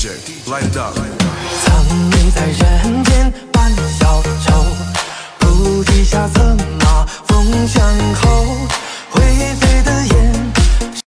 Light Up。曾经在人间扮小丑，菩提下策马风向后？